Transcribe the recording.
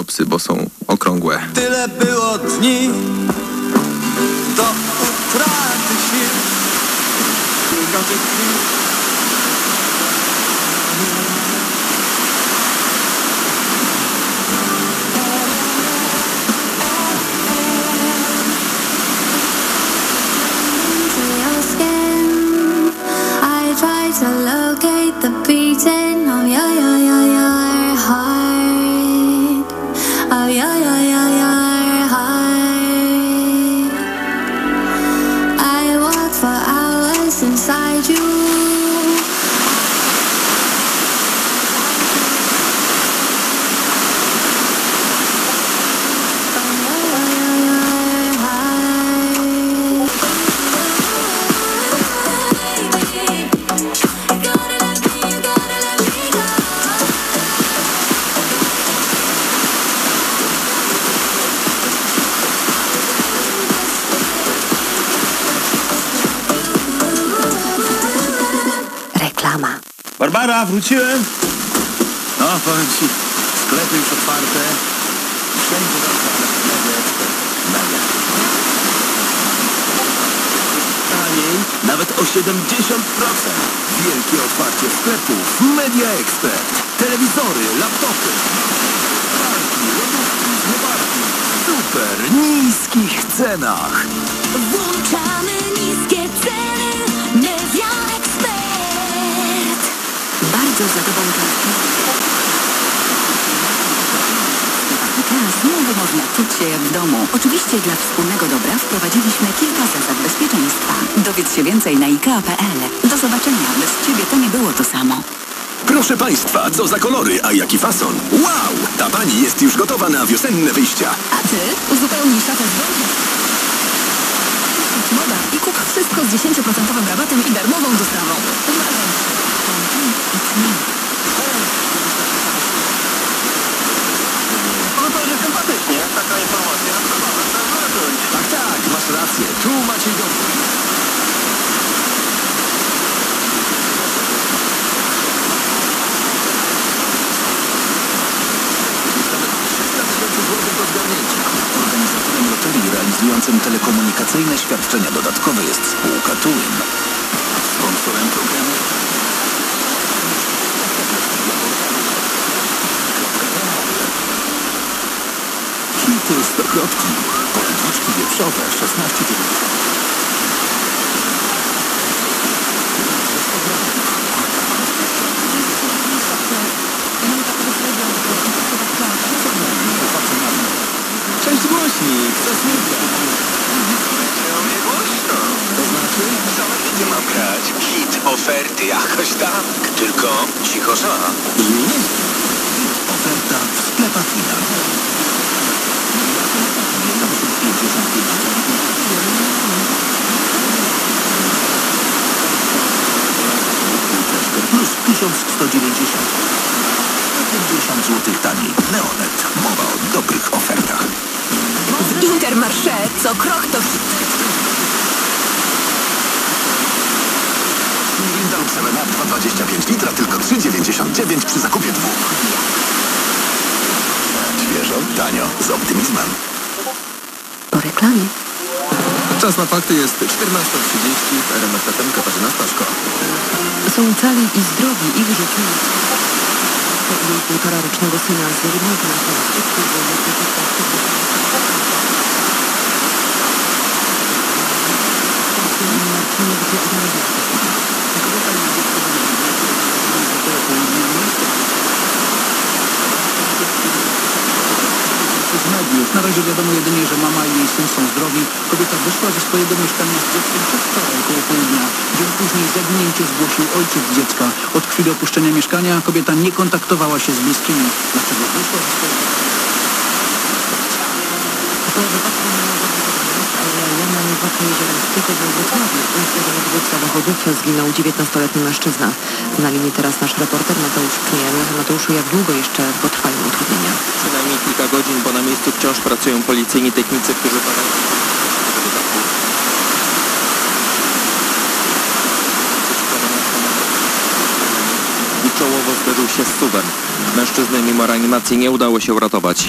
klopsy, bo są okrągłe. Tyle było dni do utraty sił. Kilka tych chwil. I do. Barbara, wróciłem. No, powiem ci, sklepy już otwarte. Wszędzie. Mega. Taniej nawet o 70%. Wielkie otwarcie sklepów Media Expert. Telewizory, laptopy, pralki, lodówki, zmywarki. w Super niskich cenach. Włączamy Bardzo za tobą tęsknię. Teraz znowu można czuć się jak w domu. Oczywiście dla wspólnego dobra wprowadziliśmy kilka zasad bezpieczeństwa. Dowiedz się więcej na IKEA.pl. Do zobaczenia. Bez ciebie to nie było to samo. Proszę Państwa, co za kolory, a jaki fason. Wow! Ta pani jest już gotowa na wiosenne wyjścia. A ty uzupełnij szafę z wodą. Moda i kup wszystko z 10% rabatem i darmową dostawą. Uważaj. No to, że sympatycznie. Taka informacja. Tak, tak, masz rację. Tu macie dowód. Organizatorem loterii realizującym telekomunikacyjne świadczenia dodatkowe jest spółka Tuwin. Sponsorem programu Hity stokrotki. Polędwiczki wieprzowe 16,90. Cześć głośnik, co słychać? O mnie głośno. To znaczy? Same hity mam grać. Hit, oferty, jakoś tak. Tylko cicho ża. Brzmi nieźle. Oferta w sklepach Final. 1190. 150 zł taniej. Neonet. Mowa o dobrych ofertach. W Intermarché co krok to... Mirinda lub 7up 2,25 litra, tylko 3,99 przy zakupie dwóch. Świeżo, tanio, z optymizmem. Po reklamie. Czas na fakty jest 14.30 w RMF FM Katarzyna Staszko. Są cali i zdrowi Teknik yukarı kitabısını yazdım. Teknik yukarı kitabısını yazdım. Z mediów. Na razie wiadomo jedynie, że mama i jej syn są zdrowi. Kobieta wyszła ze swojego mieszkania z dzieckiem przedwczoraj około południa. Dzień później zaginięcie zgłosił ojciec dziecka. Od chwili opuszczenia mieszkania kobieta nie kontaktowała się z bliskimi. Dlaczego wyszła ze swojego... Województwa Zachodów zginął 19-letni mężczyzna. Na linii teraz nasz reporter Mateusz Czmiel. Mateuszu, jak długo jeszcze potrwają utrudnienia? Przynajmniej kilka godzin, bo na miejscu wciąż pracują policyjni technicy, którzy badają... Czołowo zderzył się z suwem. Mężczyzny mimo reanimacji nie udało się uratować.